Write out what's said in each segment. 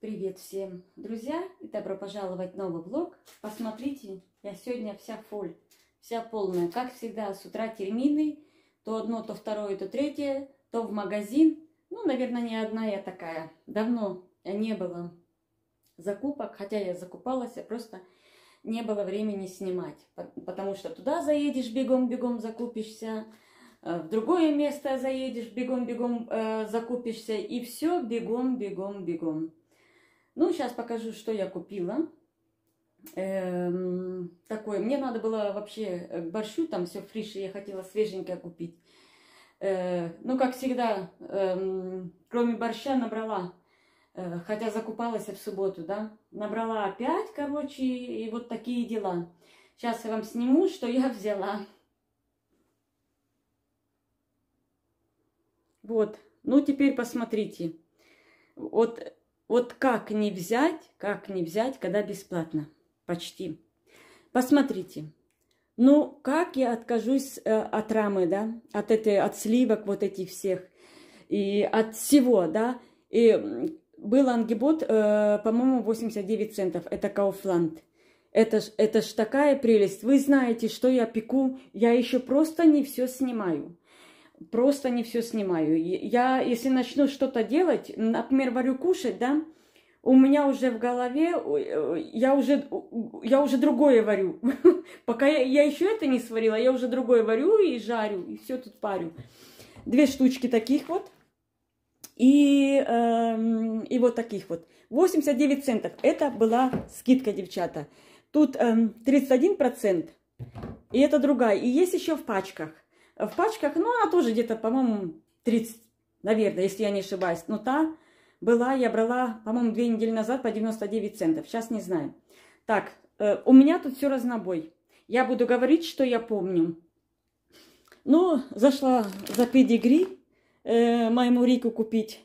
Привет всем, друзья, и добро пожаловать в новый влог. Посмотрите, я сегодня вся фоль, вся полная. Как всегда, с утра термины, то одно, то второе, то третье, то в магазин. Ну, наверное, не одна я такая. Давно не было закупок, хотя я закупалась, я просто не было времени снимать. Потому что туда заедешь, бегом-бегом закупишься, э, в другое место заедешь, бегом-бегом э, закупишься, и все бегом-бегом-бегом. Ну, сейчас покажу, что я купила. Эм, такое. Мне надо было вообще к борщу, там все фриши, я хотела свеженькое купить. Э, ну, как всегда, э, кроме борща набрала, э, хотя закупалась в субботу, да, набрала опять, короче, и вот такие дела. Сейчас я вам сниму, что я взяла. Вот, ну теперь посмотрите. Вот вот как не взять, как не взять, когда бесплатно? Почти. Посмотрите. Ну, как я откажусь э, от рамы, да, от этой, от сливок вот этих всех, и от всего, да, и был ангибот, э, по-моему, 89 центов, это Кауфланд. Это ж, это ж такая прелесть. Вы знаете, что я пеку, я еще просто не все снимаю просто не все снимаю. Я, если начну что-то делать, например, варю кушать, да, у меня уже в голове, э, я уже, я уже другое варю. Пока я, я еще это не сварила, я уже другое варю и жарю, и все тут парю. Две штучки таких вот. И, э, и вот таких вот. 89 центов. Это была скидка, девчата. Тут э, эм, 31%. И это другая. И есть еще в пачках в пачках, ну, она тоже где-то, по-моему, 30, наверное, если я не ошибаюсь. Но та была, я брала, по-моему, две недели назад по 99 центов. Сейчас не знаю. Так, э, у меня тут все разнобой. Я буду говорить, что я помню. Ну, зашла за педигри э, моему Рику купить.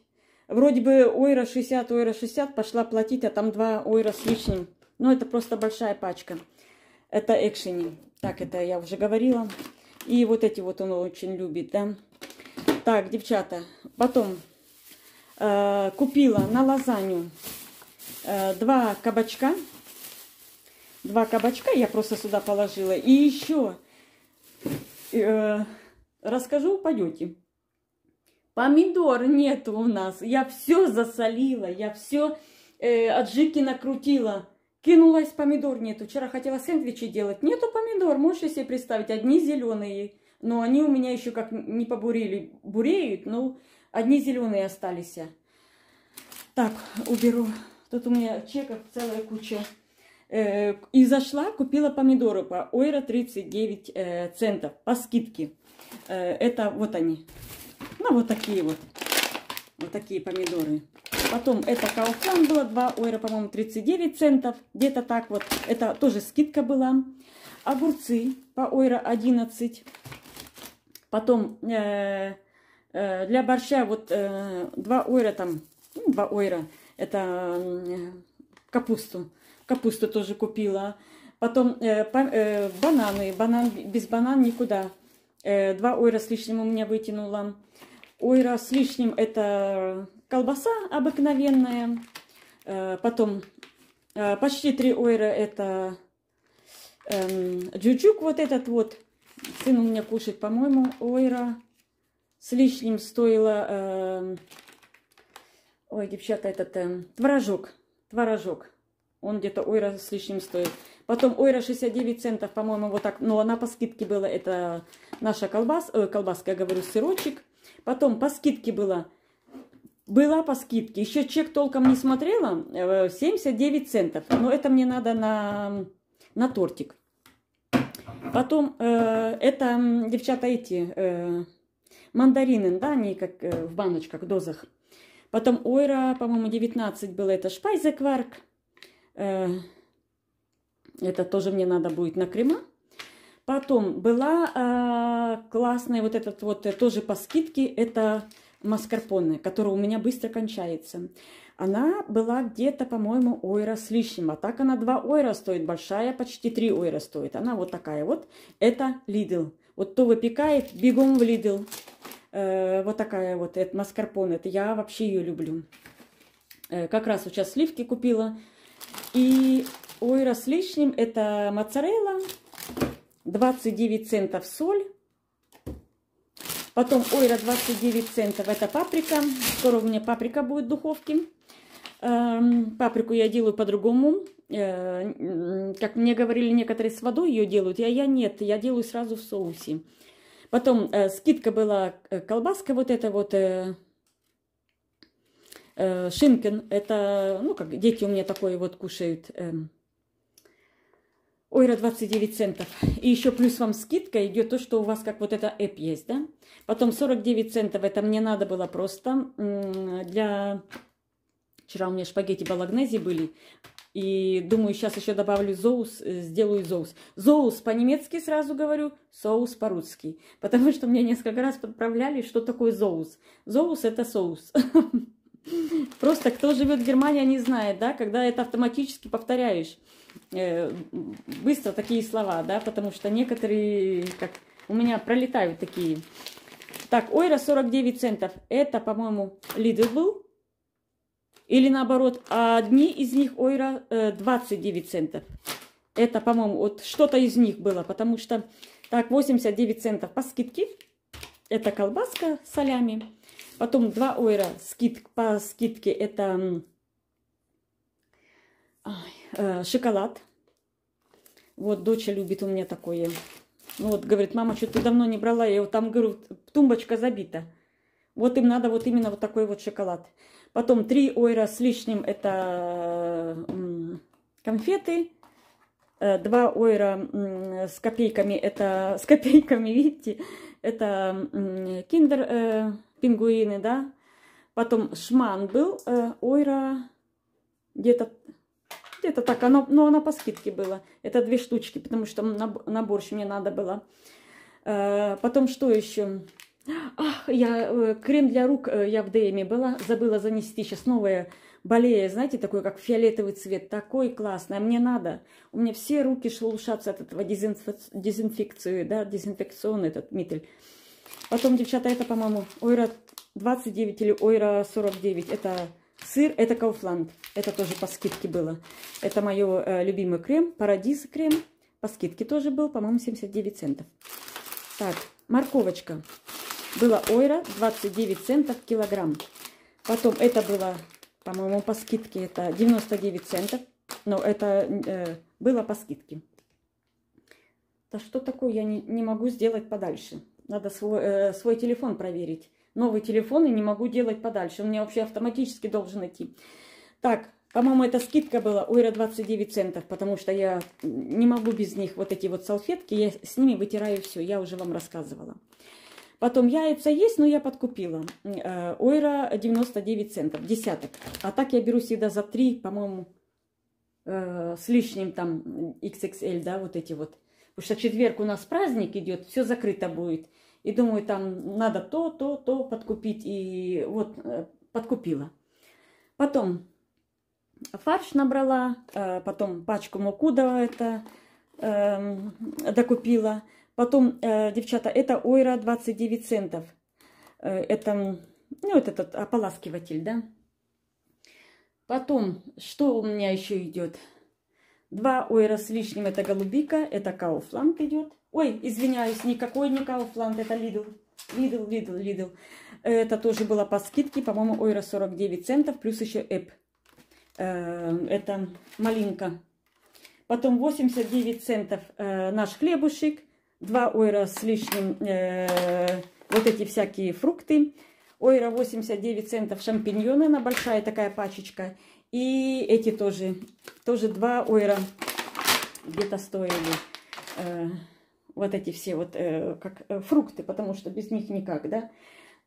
Вроде бы ойра 60, ойра 60, пошла платить, а там 2 ойра с лишним. Ну, это просто большая пачка. Это экшени. Так, это я уже говорила. И вот эти вот он очень любит, да. Так, девчата, потом э, купила на лазанью э, два кабачка. Два кабачка я просто сюда положила. И еще э, расскажу, упадете. Помидор нету у нас. Я все засолила, я все э, аджики накрутила. Кинулась, помидор нету. Вчера хотела сэндвичи делать. Нету помидор. Можете себе представить, одни зеленые. Но они у меня еще как не побурели. Буреют, но одни зеленые остались. Так, уберу. Тут у меня чеков целая куча. Э, и зашла, купила помидоры по ойра 39 э, центов по скидке. Э, это вот они. Ну, вот такие вот. Вот такие помидоры. Потом это Кауфлан было 2 ойра, по-моему, 39 центов. Где-то так вот. Это тоже скидка была. Огурцы по ойра 11. Потом э, э, для борща вот э, 2 ойра там, ну, 2 ойра. Это э, капусту. Капусту тоже купила. Потом э, по, э, бананы. Банан, без банан никуда. Э, 2 ойра с лишним у меня вытянула. Ойра с лишним это колбаса обыкновенная. Э, потом э, почти 3 ойра это эм, джуджук вот этот вот. Сын у меня кушает, по-моему, ойра с лишним стоило... Э, ой, девчата, этот э, творожок. Творожок. Он где-то ойра с лишним стоит. Потом ойра 69 центов, по-моему, вот так. Но она по скидке была. Это наша колбас, э, колбаска, я говорю, сырочек. Потом по скидке была была по скидке. Еще чек толком не смотрела. 79 э, центов. Но это мне надо на, на тортик. Потом э, это, девчата, эти э, мандарины, да, они как э, в баночках, дозах. Потом ойра, по-моему, 19 было. Это шпайзекварк. Э, это тоже мне надо будет на крема. Потом была э, классная вот этот вот, э, тоже по скидке. Это маскарпоне, которая у меня быстро кончается. Она была где-то, по-моему, ойра с лишним. А так она 2 ойра стоит, большая, почти 3 ойра стоит. Она вот такая вот. Это Lidl. Вот кто выпекает, бегом в Lidl. Э, вот такая вот, это маскарпоне. Это я вообще ее люблю. Э, как раз сейчас сливки купила. И ойра с лишним это моцарелла. 29 центов соль. Потом ойра 29 центов это паприка. Скоро у меня паприка будет в духовке. Эм, паприку я делаю по-другому. Э, как мне говорили, некоторые с водой ее делают, а я нет, я делаю сразу в соусе. Потом э, скидка была, э, колбаска вот эта вот, шинкен, это, ну, как дети у меня такое вот кушают, э, ойра 29 центов. И еще плюс вам скидка идет то, что у вас как вот это эп есть, да? Потом 49 центов, это мне надо было просто для... Вчера у меня шпагетти балагнези были, и думаю, сейчас еще добавлю соус, э, сделаю соус. Соус по-немецки сразу говорю, соус по-русски. Потому что мне несколько раз подправляли, что такое соус. Соус это соус. Просто кто живет в Германии, не знает, да, когда это автоматически повторяешь. Э, быстро такие слова, да, потому что некоторые, как у меня пролетают такие. Так, ойра 49 центов. Это, по-моему, Lidl был. Или наоборот, одни из них ойра 29 э, центов. Это, по-моему, вот что-то из них было, потому что так, 89 центов по скидке. Это колбаска с солями. Потом 2 ойра скид, по скидке это шоколад. Вот, дочь любит у меня такое. Ну вот, говорит, мама, что ты давно не брала? Я вот там, говорю, тумбочка забита. Вот им надо вот именно вот такой вот шоколад. Потом 3 ойра с лишним это конфеты. 2 э, ойра с копейками, это с копейками, видите, это киндер э, пингуины, да. Потом шман был, э, ойра где-то где-то так, оно, но оно по скидке было. Это две штучки, потому что на, борщ мне надо было. Э, потом что еще? Ах, я э, крем для рук э, я в ДМе была, забыла занести. Сейчас новая болея, знаете, такой как фиолетовый цвет, такой классный. А мне надо. У меня все руки шелушатся от этого дезинф... дезинфекции, да, дезинфекционный этот митель. Потом, девчата, это, по-моему, ойра 29 или ойра 49. Это сыр, это Кауфланд. Это тоже по скидке было. Это мое э, любимый крем, Парадис крем. По скидке тоже был, по-моему, 79 центов. Так, морковочка было ойра 29 центов килограмм. Потом это было, по-моему, по скидке, это 99 центов. Но это э, было по скидке. Да что такое я не, не могу сделать подальше? Надо свой, э, свой телефон проверить. Новый телефон и не могу делать подальше. Он мне вообще автоматически должен идти. Так, по-моему, эта скидка была ойра 29 центов, потому что я не могу без них вот эти вот салфетки. Я с ними вытираю все, я уже вам рассказывала. Потом яйца есть, но я подкупила. Э, ойра 99 центов, десяток. А так я беру всегда за 3, по-моему, э, с лишним там XXL, да, вот эти вот. Потому что четверг у нас праздник идет, все закрыто будет. И думаю, там надо то, то, то подкупить. И вот э, подкупила. Потом фарш набрала, потом пачку муку да, это эм, докупила. Потом, э, девчата, это Euro 29 центов. Э, это, ну, вот этот ополаскиватель, да. Потом, что у меня еще идет? Два Euro с лишним, это голубика, это Кауфланд идет. Ой, извиняюсь, никакой не Кауфланд, это Лидл. Лидл, Лидл, Лидл. Это тоже было по скидке, по-моему, Euro 49 центов, плюс еще эп. Э, это малинка. Потом 89 центов э, наш хлебушек. 2 ойра с лишним э, вот эти всякие фрукты. Ойра 89 центов шампиньоны, она большая такая пачечка. И эти тоже, тоже 2 ойра где-то стоили. Э, вот эти все вот э, как э, фрукты, потому что без них никак, да.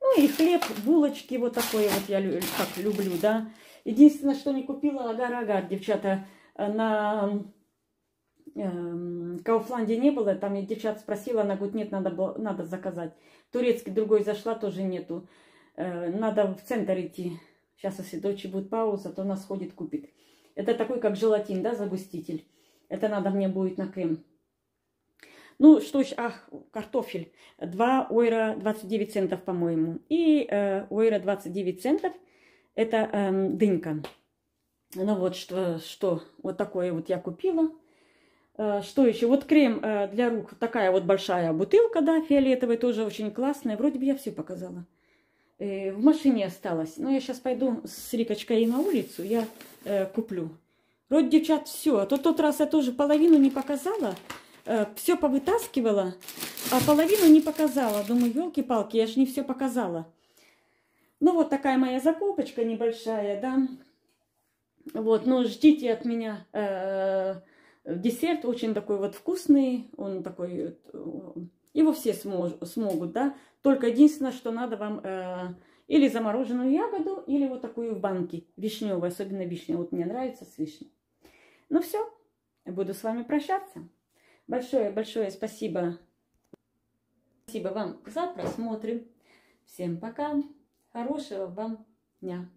Ну и хлеб, булочки вот такое вот я как люблю, да. Единственное, что не купила агар-агар, девчата, на Эм, Кауфланде не было, там я девчат спросила, она говорит, нет, надо, было, надо заказать. Турецкий другой зашла, тоже нету. Э, надо в центр идти. Сейчас, если дочь будет пауза, то она сходит, купит. Это такой, как желатин, да, загуститель. Это надо мне будет на крем. Ну, что еще? Ах, картофель. 2 ойра 29 центов, по-моему. И э, ойра 29 центов. Это эм, дынька. Ну вот что, что вот такое вот я купила. Э, что еще? Вот крем э, для рук. Такая вот большая бутылка, да, фиолетовая, тоже очень классная. Вроде бы я все показала. Э, в машине осталось. Но я сейчас пойду с Рикочкой на улицу, я куплю. Вроде, девчат, все. А то тот раз я тоже половину не показала. Все повытаскивала, а половину не показала. Думаю, елки-палки, я же не все показала. Ну, вот такая моя закупочка небольшая, да. Вот, ну, ждите от меня Десерт очень такой вот вкусный, он такой, э, его все смож, смогут, да. Только единственное, что надо вам э, или замороженную ягоду, или вот такую в банке, вишневую, особенно вишня. Вот мне нравится с вишней. Ну все, буду с вами прощаться. Большое-большое спасибо. Спасибо вам за просмотр. Всем пока. Хорошего вам дня.